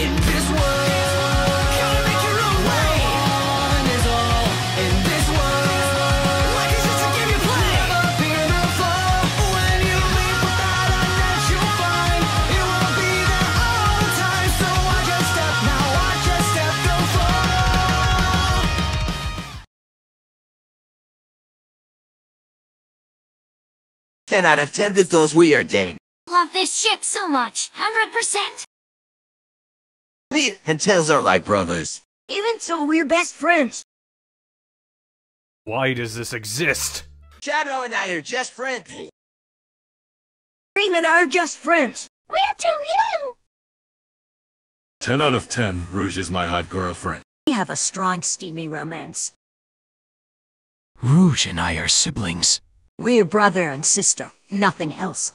in this world. Gotta make your own way. One is all in this world. Life is just a game you play. Never fear the fall. When you leap without a net, you'll find it won't be there all the time. So watch your step now. Watch your step don't fall. Ten out of ten with those weird Dane. Love this ship so much. 100%. Me and Tails are like brothers. Even so, we're best friends. Why does this exist? Shadow and I are just friends. Cream and I are just friends. We're too young. 10 out of 10, Rouge is my hot girlfriend. We have a strong, steamy romance. Rouge and I are siblings. We're brother and sister, nothing else.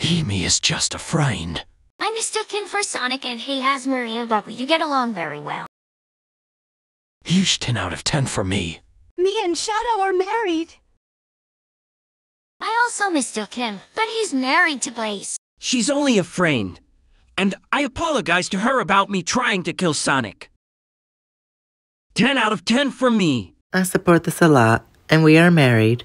Amy is just a friend. I mistook him for Sonic and he has Maria, but we get along very well. Huge 10 out of 10 for me. Me and Shadow are married. I also mistook him, but he's married to Blaze. She's only a friend. And I apologize to her about me trying to kill Sonic. 10 out of 10 for me. I support this a lot, and we are married.